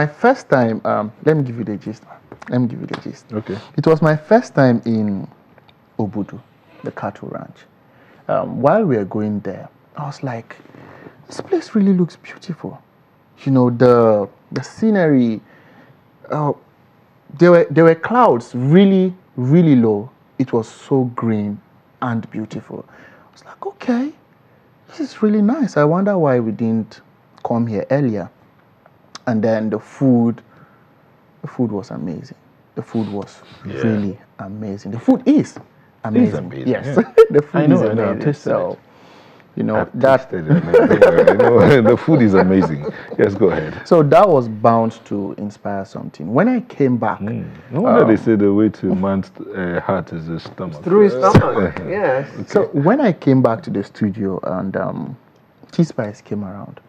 My first time, um, let me give you the gist. Let me give you the gist. Okay. It was my first time in Obudu, the cattle ranch. Um, while we were going there, I was like, this place really looks beautiful. You know, the the scenery, uh, there were there were clouds really, really low. It was so green and beautiful. I was like, okay, this is really nice. I wonder why we didn't come here earlier. And then the food, the food was amazing. The food was Yeah. really amazing. The food is amazing. amazing, Yes, yeah. the food I know, is I know, I've amazing. so, it. you know I've that it. I know. the food is amazing. Yes, go ahead. so that was bound to inspire something. When I came back, No wonder Um, they say the way to man's uh, heart is his stomach. Through his stomach. yes. So when I came back to the studio and um, T Spice came around,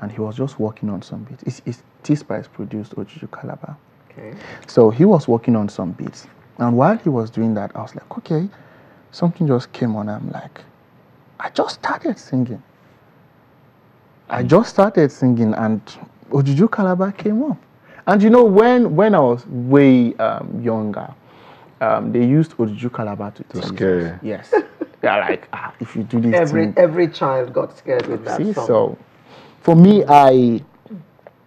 and he was just working on some beats. It's, it's T Spice produced Ojuju Calabar, Okay. so he was working on some beats. And while he was doing that, I was like, okay, something just came on. I'm like, I just started singing. I just started singing, and Ojuju Calabar came up. And you know, when when I was way um, younger, um, they used Ojuju Calabar to, tease us. scare you. Yes, they're like, ah, if you do this Every thing, every child got scared with that see. song. So, for me, I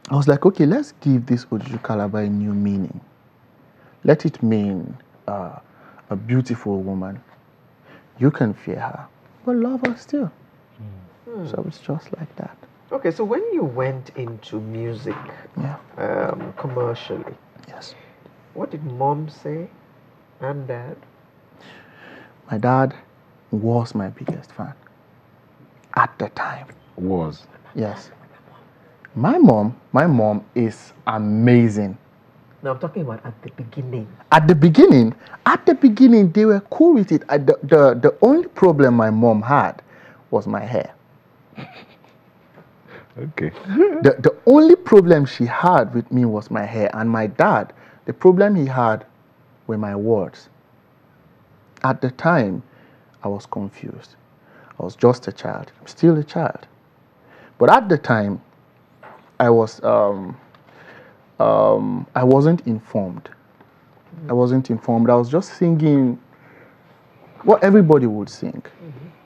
I was like, okay, let's give this Ojuju Calabar a new meaning. Let it mean uh, a beautiful woman. You can fear her, but love her still. So it's just like that. Okay, so when you went into music Yeah. um, commercially, Yes. what did mom say and dad? My dad was my biggest fan at the time. Was. Yes. My mom, my mom is amazing. No, I'm talking about at the beginning. At the beginning, at the beginning, they were cool with it. At the, the, the only problem my mom had was my hair. Okay. The, the only problem she had with me was my hair. And my dad, the problem he had were my words. At the time, I was confused. I was just a child. I'm still a child. But at the time, I was um, um, I wasn't informed. I wasn't informed. I was just singing what everybody would sing.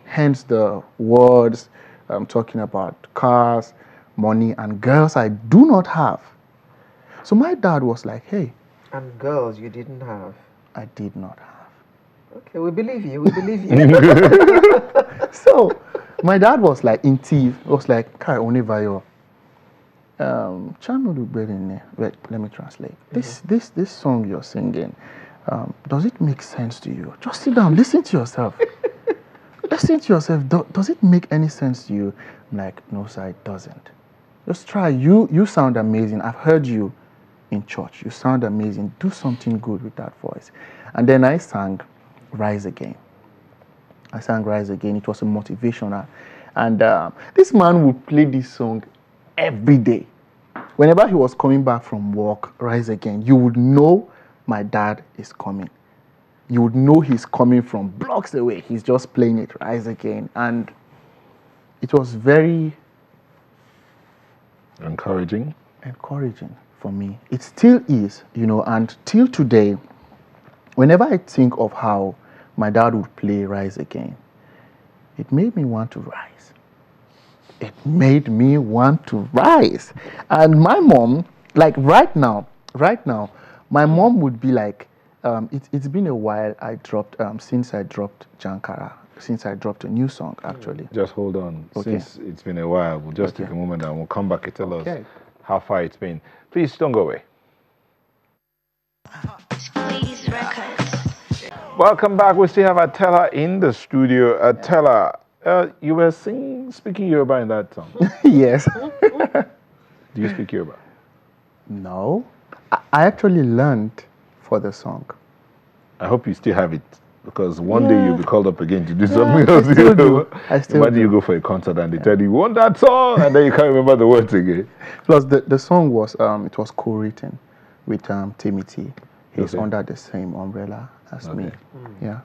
Hence the words I'm talking about cars, money, and girls I do not have. So my dad was like, hey, And girls you didn't have. I did not have. Okay, we believe you. We believe you. So my dad was like in Tiv, was like, Kai Onivayo. Um, Channel Wait, let me translate. This this this song you're singing, um, does it make sense to you? Just sit down, listen to yourself. listen to yourself. Do, does it make any sense to you? I'm like, no, sir, it doesn't. Just try. You you sound amazing. I've heard you in church. You sound amazing. Do something good with that voice. And then I sang Rise Again. I sang Rise Again. It was a motivational. And um, this man would play this song every day. Whenever he was coming back from work, Rise Again, you would know my dad is coming. You would know he's coming from blocks away. He's just playing it, Rise Again. And it was very Encouraging. encouraging for me. It still is, you know, and till today, whenever I think of how my dad would play Rise Again, it made me want to rise. It made me want to rise. And my mom, like right now, right now, my mom would be like, um, it, it's been a while I dropped, um, since I dropped Jankara, since I dropped a new song actually. Just hold on. Okay. Since it's been a while, we'll just Okay. take a moment and we'll come back and tell Okay. us how far it's been. Please don't go away. Welcome back. We still have Atela in the studio. Atela, uh, you were singing, speaking Yoruba in that song. yes. Do you speak Yoruba? No, I I actually learned for the song. I hope you still have it because one day you'll be called up again to do something I else. still you know? do. I still Imagine do. you go for a concert and they tell you, you want that song? And then you can't remember the words again. Plus, the, the song was um, it was co-written with um, Timmy T. He's Okay. under the same umbrella as me. Okay. Yeah.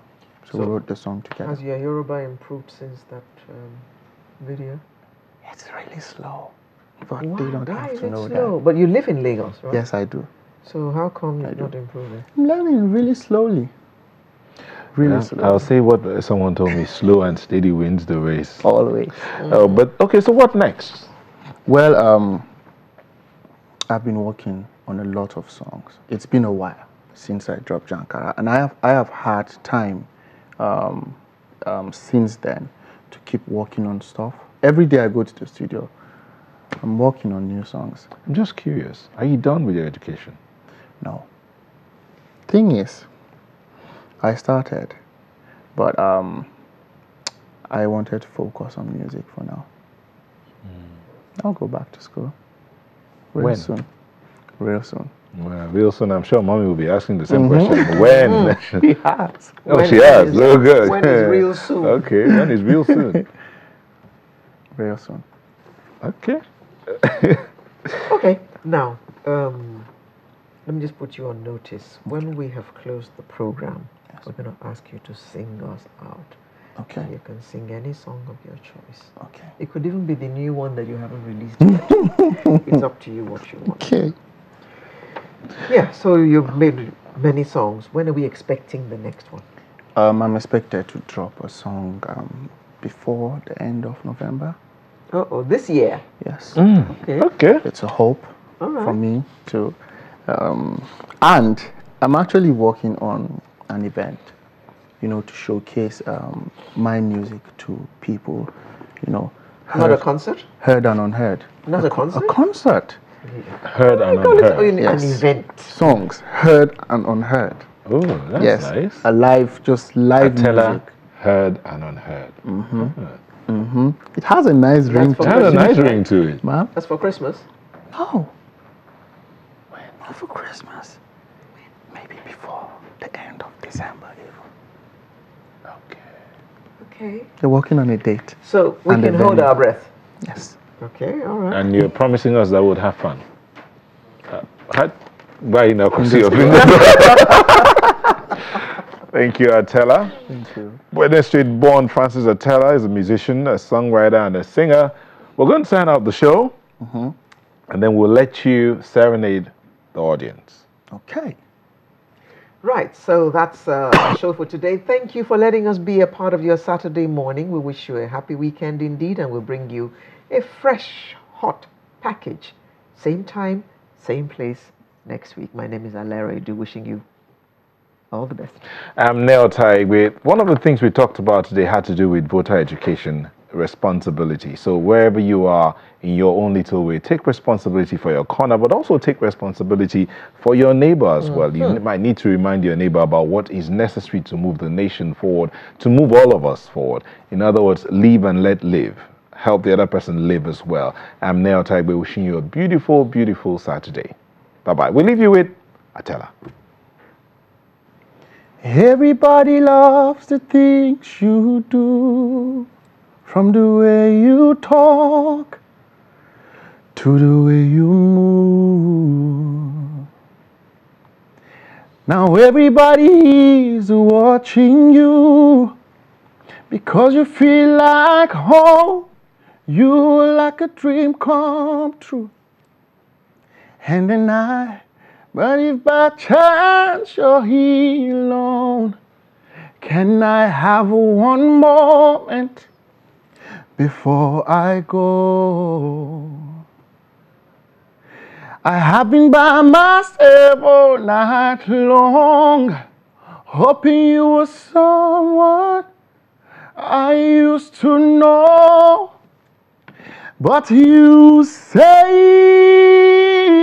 So, we wrote the song together. Has your Yoruba improved since that um, video? It's really slow. But Wow, they don't why have is to it know slow? But you live in Lagos, right? Yes, I do. So how come you're not improving? I'm learning really slowly. Really Yeah, slowly. I'll say what someone told me: slow and steady wins the race. Always. Oh, but okay. So what next? Well, um, I've been working on a lot of songs. It's been a while since I dropped Jankara, and I have I have had time um, um, since then to keep working on stuff. Every day I go to the studio, I'm working on new songs. I'm just curious. Are you done with your education? No. Thing is, I started, but um, I wanted to focus on music for now. I'll go back to school. Real When? soon. Real soon. Well, real soon, I'm sure mommy will be asking the same question. When? He has. oh, When she has. is- Oh, good. when is real soon? Okay, when is real soon? Real soon. Okay. Okay, now, um, let me just put you on notice. When we have closed the program, we're going to ask you to sing us out. Okay. You can sing any song of your choice. Okay. It could even be the new one that you haven't released yet. it's up to you what you want. Okay. Yeah, so you've made many songs. When are we expecting the next one? Um, I'm expected to drop a song um, before the end of November. Uh oh, this year. Yes. Okay. Okay. It's a hope All for me to. Um, and I'm actually working on an event, you know, to showcase um, my music to people, you know, Not a concert? heard and unheard. Not a A concert? A concert. Heard and Call it unheard. Yes. an event. Songs heard and unheard. Oh, that's yes. nice. A live, just live Atela, music. heard and unheard. hmm Mhm. It has a nice ring to It has a nice ring to it. ma'am. That's for Christmas. No. When? Not for Christmas. Maybe before the end of December. even. Okay. Okay. They're working on a date. So we can hold our breath. Yes. Okay, all right. And you're promising us that we'll have fun. Uh, how- why you not see your fingers? Thank you, Atela. Thank you. Wednesday Street born Francis Atela is a musician, a songwriter, and a singer. We're going to sign out the show, and then we'll let you serenade the audience. Okay. Right, so that's uh, our show for today. Thank you for letting us be a part of your Saturday morning. We wish you a happy weekend indeed, and we'll bring you a fresh, hot package. Same time, same place next week. My name is Alera Edu, wishing you all the best. I'm Neil Taigwe. One of the things we talked about today had to do with voter education responsibility. So wherever you are in your own little way, take responsibility for your corner, but also take responsibility for your neighbor as well. You mm-hmm. might need to remind your neighbor about what is necessary to move the nation forward, to move all of us forward. In other words, live and let live. Help the other person live as well. I'm Neil Taigwe wishing you a beautiful, beautiful Saturday. Bye bye. We leave you with Atela. Everybody loves the things you do, from the way you talk to the way you move. Now everybody is watching you because you feel like home. You like a dream come true. And then I, but if by chance you're here alone, can I have one moment before I go? I have been by myself all night long, hoping you were someone I used to know. But you say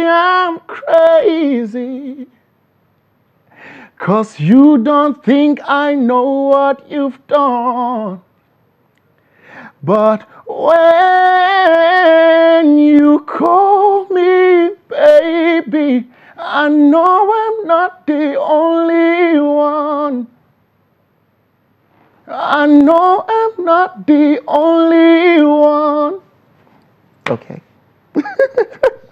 I'm crazy. Cause you don't think I know what you've done. But when you call me baby, I know I'm not the only one. I know I'm not the only one. Okay.